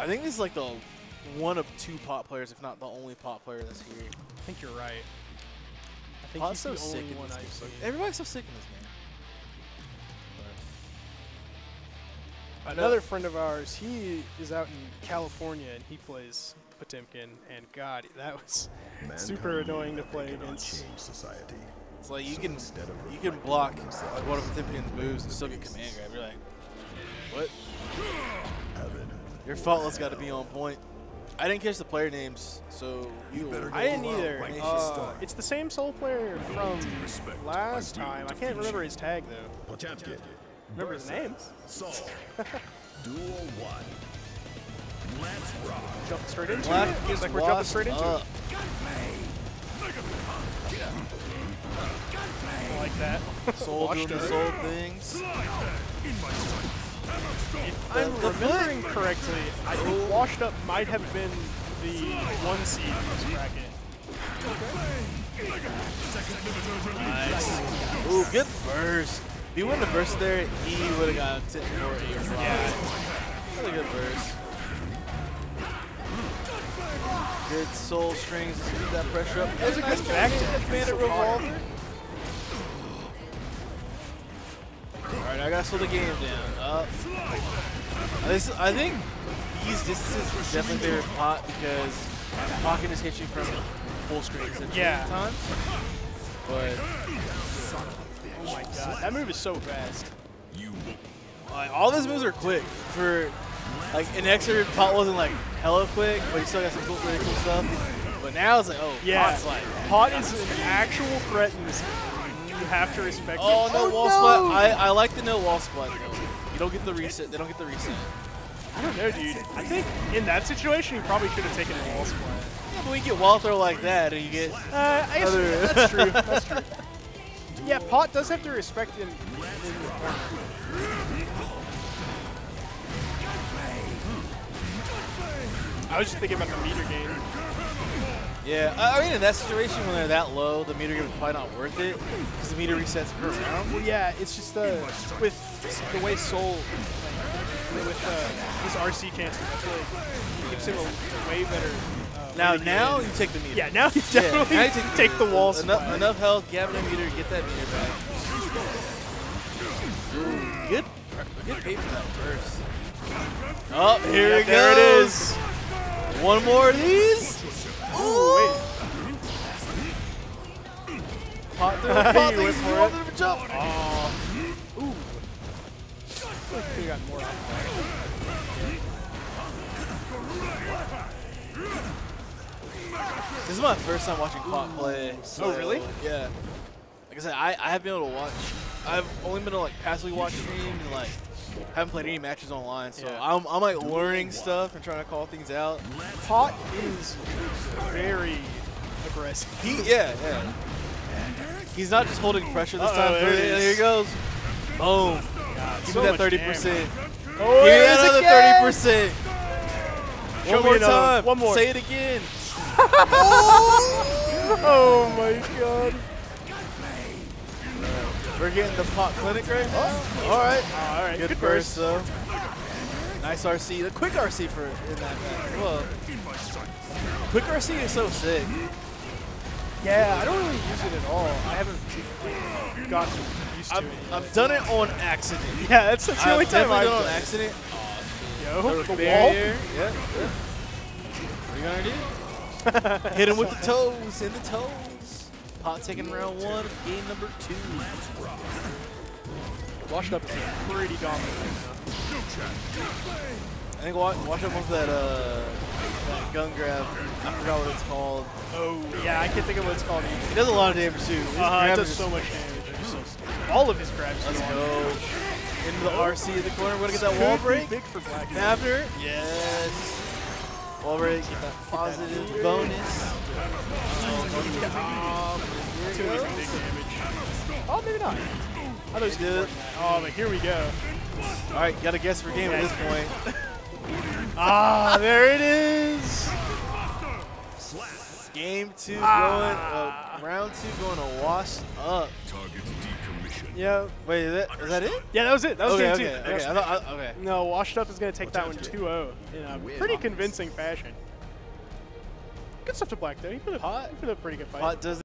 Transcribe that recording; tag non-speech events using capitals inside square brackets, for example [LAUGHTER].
I think this is like the one of two pot players, if not the only pot player that's here. I think you're right. I think Pot's he's so the sick only in one this I've game. Like, everybody's so sick in this game. Another friend of ours, he is out in California and he plays Potemkin, and God, that was super annoying to play against. Change society. It's like you can you can block like one of Potemkin's moves and still get command grab. You're like, what? Heaven. Your faultless got to be on point. I didn't catch the player names, so you. better I didn't either. Uh, it's the same Sol player from last time. I can't remember his tag though. Potemkin. Remember his name? Sol. Duel one. Let's rock. Jump straight into BLAK it. gets Looks like we're jumping straight into up. it. I like that. Sol doing Washed the Sol things. If I'm The- the remembering correctly, I think oh. Washed Up might have been the one seed in this bracket. Nice. Ooh, good burst. If he wouldn't have burst there, he would have got tip for a rock. Yeah. Really good burst. Good Sol strings to keep that pressure up. That was a good back back to to Bandit Revolver. Alright, I gotta slow the game down. Uh, Up. This, I think these distances are definitely favorite pot because pot can just hit you from full screen essentially Yeah. sometimes. But Oh my god, that move is so fast. like, all these moves are quick. For like in Xrd, pot wasn't like hella quick, but he still got some cool, really cool stuff. But now it's like, oh, Yeah, pot's like, Pot is an actual threat in this game. You have to respect oh it. no wall splat. I, I like the no wall splat though. You don't get the reset. They don't get the reset. I don't know, dude. I think in that situation, you probably should have taken a wall splat. Yeah, but we get wall throw like that, and you get Uh, I guess Other- that's true. That's true. [LAUGHS] Yeah, Pot does have to respect in, in the corner. I was just thinking about the meter gain. Yeah, I I mean in that situation when they're that low, the meter game is probably not worth it because the meter resets per round. Well, yeah, it's just uh, with the way Sol, like, with uh, his RC cancels, I feel like it gives him a way better. Uh, Now, now you take the meter. yeah, now you Yeah, definitely now you take, the wall enough, enough health, gap the meter, get that meter back. Ooh, good, good pay for that burst. Oh, here Yeah, it there it is. One more of these. Ooh, wait. Pot through, pot through, went for one it. jump. Oh. Ooh. I feel like we got more This is my first time watching Pot play. So, Oh, really? Yeah. Like I said, I, I haven't been able to watch. I've only been able to like passively watch streams and like haven't played any matches online. So Yeah. I'm, I'm like learning stuff and trying to call things out. that. Pot is very aggressive. He, yeah, yeah. He's not just holding pressure this Uh-oh, time. there it there he goes. Boom. God, Give so me that much thirty damage. percent. Oh, Give me there it is another again! thirty percent. Show One me more another time. One more. Say it again. [LAUGHS] [LAUGHS] Oh my god. We're getting the pot clinic right now. Oh, all right. Oh, all right, Good, good burst though. Nice RC. The quick RC for in that match. Well, quick RC is so sick. Yeah, I don't really use it at all. I haven't gotten used to I've, it. I've done it on accident. [LAUGHS] yeah, that's, that's the only I've time I've done it on accident. Yo, the a wall. barrier. Yep. yep. What are you gonna do? [LAUGHS] Hit him with the toes, in the toes. Pot taking round one, game number two. Washed up is pretty dominant right I think watch, watch out for that uh that gun grab. I forgot what it's called. Oh, yeah, I can't think of what it's called either. It does a lot of damage too. His Uh-huh, it does so much damage. All of his grabs Let's do a lot go. Into the RC in the corner. We're gonna get that wall break. Big for BLAK. After, yes. Wall break, get that positive meter. bonus. Too much big damage. Oh, maybe not. I thought it was Good. Oh, but here we go. All right, got to guess for game at this point. [LAUGHS] Ah, there it is. Game two Ah. going, uh, round two going to wash up. Targets decommissioned. Yeah. Wait, is that, is that it? Yeah, that was it. That was Okay, game okay, two. okay. Yep. I thought, I, okay. No, Washed Up is going to take that one 2-0 in a Win. pretty convincing fashion. Good stuff to BLAK, though. He put a, Pot- he put a pretty good fight. Pot does